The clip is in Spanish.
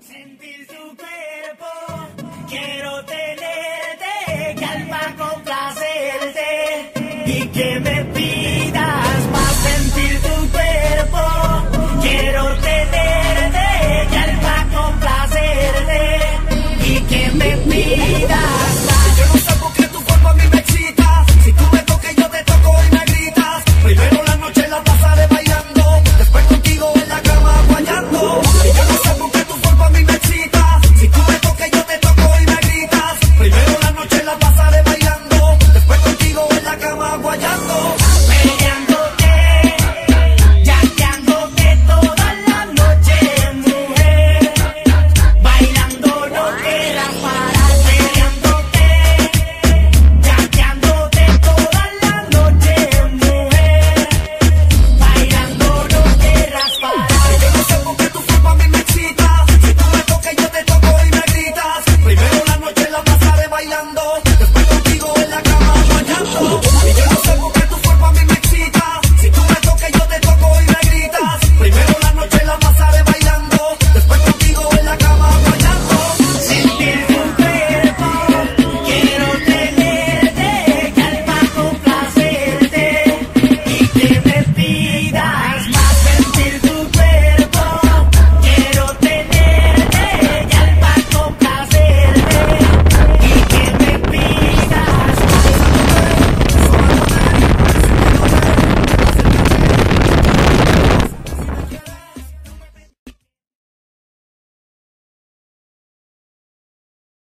sentir tu pena. bailando, después contigo en la cama soñando.